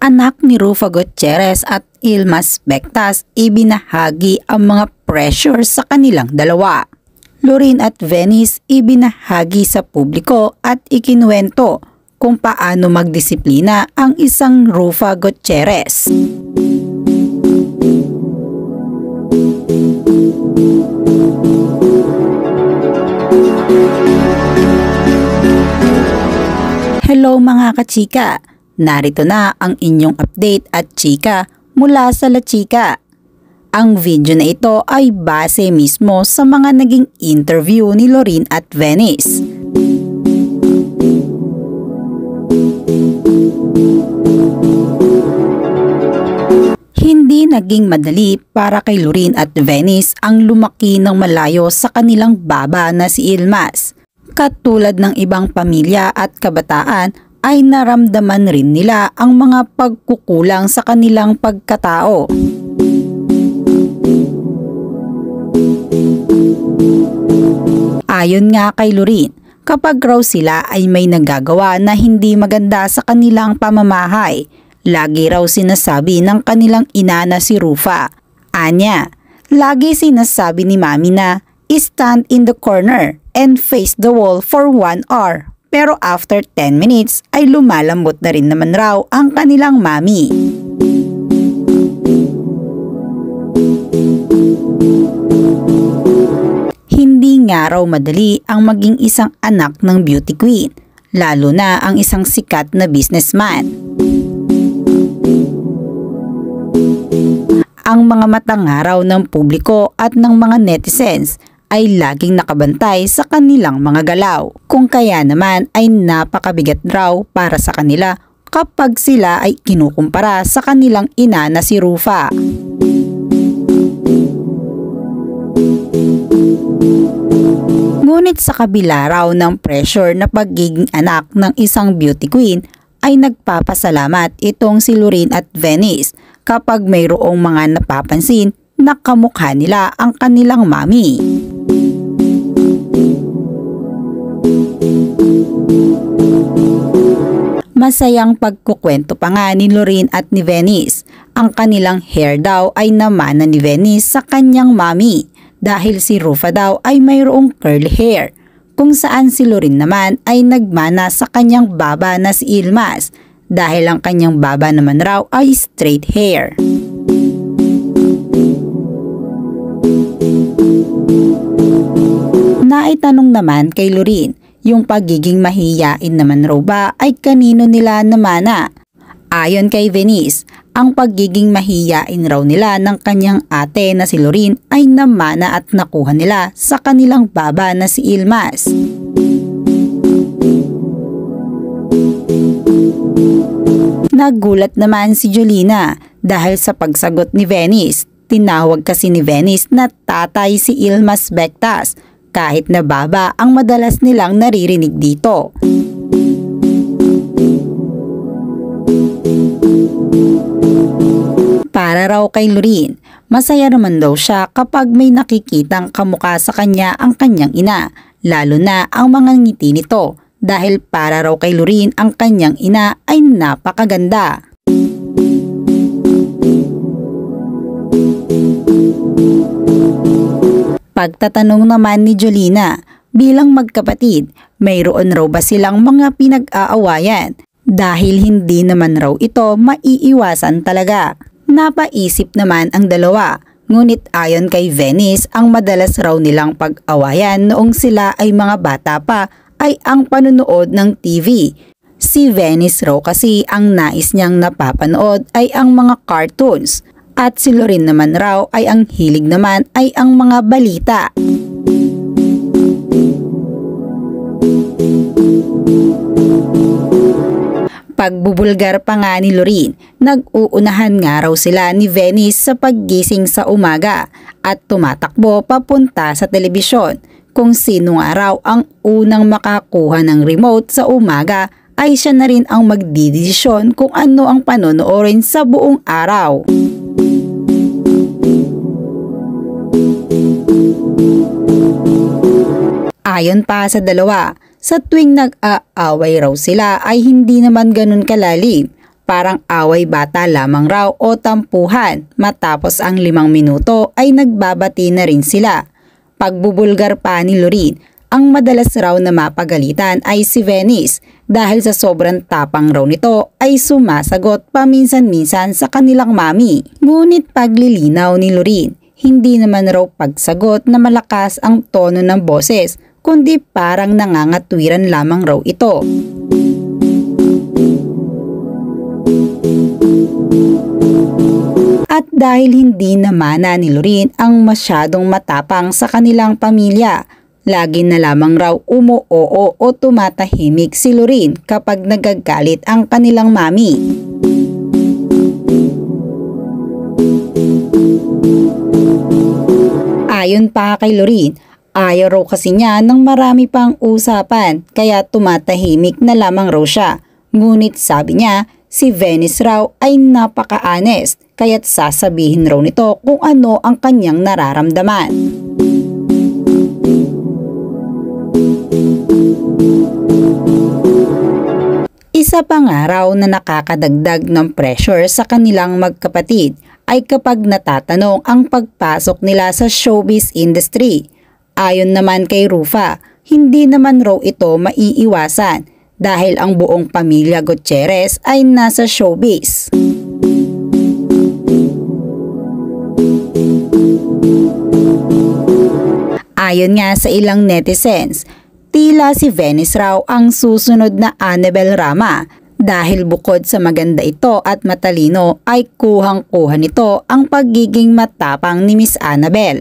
anak ni Rufa Gutierrez at Ilmas Bectas ibinahagi ang mga pressure sa kanilang dalawa. Lorin at Venice ibinahagi sa publiko at ikinuwento kung paano magdisiplina ang isang Rufa Gutierrez. Hello mga kachika! Narito na ang inyong update at chika mula sa La Chika. Ang video na ito ay base mismo sa mga naging interview ni Lorin at Venice. Hindi naging madali para kay Lorin at Venice ang lumaki ng malayo sa kanilang baba na si Ilmas. Katulad ng ibang pamilya at kabataan ay naramdaman rin nila ang mga pagkukulang sa kanilang pagkatao. Ayon nga kay Lorin, kapag raw sila ay may nagagawa na hindi maganda sa kanilang pamamahay, lagi raw sinasabi ng kanilang ina na si Rufa. Anya, lagi sinasabi ni mami na, stand in the corner and face the wall for one hour pero after 10 minutes ay lumalambot na rin naman raw ang kanilang mami. Hindi nga raw madali ang maging isang anak ng beauty queen, lalo na ang isang sikat na businessman. Ang mga matang araw ng publiko at ng mga netizens ay laging nakabantay sa kanilang mga galaw. Kung kaya naman ay napakabigat raw para sa kanila kapag sila ay kinukumpara sa kanilang ina na si Rufa. Ngunit sa kabila raw ng pressure na pagiging anak ng isang beauty queen ay nagpapasalamat itong si Lorin at Venice kapag mayroong mga napapansin na kamukha nila ang kanilang mami. Masayang pagkukwento pa nga ni Lorin at ni Venice. Ang kanilang hair daw ay namana ni Venice sa kanyang mami dahil si Rufa daw ay mayroong curly hair kung saan si Lorin naman ay nagmana sa kanyang baba na si Ilmas dahil ang kanyang baba naman raw ay straight hair. Naitanong naman kay Lorin, yung pagiging mahiyain naman raw ba ay kanino nila namana? Ayon kay Venice, ang pagiging mahiyain raw nila ng kanyang ate na si Lorin ay namana at nakuha nila sa kanilang baba na si Ilmas. Nagulat naman si Jolina dahil sa pagsagot ni Venice Tinawag kasi ni Venice na tatay si Ilmas Bectas kahit na baba ang madalas nilang naririnig dito. Para raw kay Lorin, masaya naman daw siya kapag may nakikitang kamuka sa kanya ang kanyang ina, lalo na ang mga ngiti nito dahil para raw kay Lorin ang kanyang ina ay napakaganda. Pagtatanong naman ni Jolina, bilang magkapatid, mayroon raw ba silang mga pinag-aawayan? Dahil hindi naman raw ito maiiwasan talaga. Napaisip naman ang dalawa, ngunit ayon kay Venice ang madalas raw nilang pag-awayan noong sila ay mga bata pa ay ang panunood ng TV. Si Venice raw kasi ang nais niyang napapanood ay ang mga cartoons at si Lorin naman raw ay ang hilig naman ay ang mga balita. Pagbubulgar pa nga ni Lorin, nag-uunahan nga raw sila ni Venice sa paggising sa umaga at tumatakbo papunta sa telebisyon. Kung sino nga raw ang unang makakuha ng remote sa umaga ay siya na rin ang magdidesisyon kung ano ang panonoorin sa buong araw. Ayon pa sa dalawa, sa tuwing nag-aaway raw sila ay hindi naman ganun kalalim. parang away bata lamang raw o tampuhan matapos ang limang minuto ay nagbabati na rin sila. Pagbubulgar pa ni Lorin, ang madalas raw na mapagalitan ay si Venice dahil sa sobrang tapang raw nito ay sumasagot paminsan-minsan sa kanilang mami. Ngunit paglilinaw ni Lorin, hindi naman raw pagsagot na malakas ang tono ng boses kundi parang nangangatwiran lamang raw ito. At dahil hindi namana ni Lorin ang masyadong matapang sa kanilang pamilya, lagi na lamang raw umuoo o tumatahimik si Lorin kapag nagagalit ang kanilang mami. Ayon pa kay Lorin, Ayaw raw kasi niya ng marami pang usapan kaya tumatahimik na lamang raw siya. Ngunit sabi niya, si Venice raw ay napaka-honest kaya't sasabihin raw nito kung ano ang kanyang nararamdaman. Isa pa nga raw na nakakadagdag ng pressure sa kanilang magkapatid ay kapag natatanong ang pagpasok nila sa showbiz industry Ayon naman kay Rufa, hindi naman raw ito maiiwasan dahil ang buong pamilya Gutierrez ay nasa showbiz. Ayon nga sa ilang netizens, tila si Venice raw ang susunod na Annabel Rama dahil bukod sa maganda ito at matalino ay kuhang-kuha nito ang pagiging matapang ni Miss Annabel.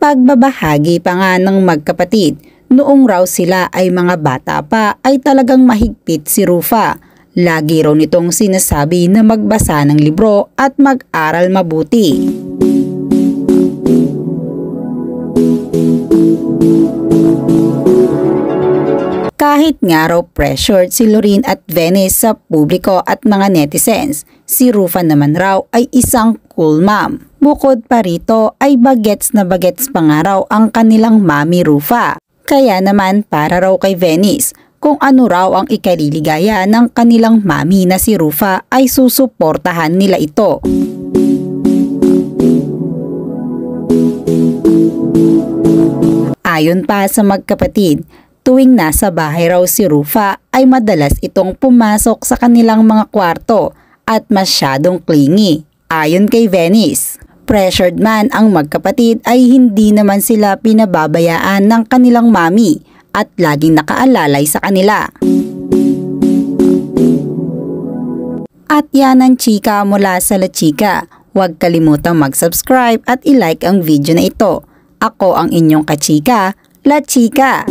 Pagbabahagi pa nga ng magkapatid, noong raw sila ay mga bata pa ay talagang mahigpit si Rufa. Lagi raw nitong sinasabi na magbasa ng libro at mag-aral mabuti. Kahit nga raw pressured si Lorin at Venice sa publiko at mga netizens, si Rufa naman raw ay isang cool mom. Bukod pa rito ay bagets na bagets pa nga raw ang kanilang mami Rufa. Kaya naman para raw kay Venice, kung ano raw ang ikaliligaya ng kanilang mami na si Rufa ay susuportahan nila ito. Ayon pa sa magkapatid, Tuwing nasa bahay raw si Rufa ay madalas itong pumasok sa kanilang mga kwarto at masyadong clingy. Ayon kay Venice, pressured man ang magkapatid ay hindi naman sila pinababayaan ng kanilang mami at laging nakaalalay sa kanila. At yan ang chika mula sa La Chika. Huwag kalimutang mag-subscribe at i-like ang video na ito. Ako ang inyong kachika, La Chika!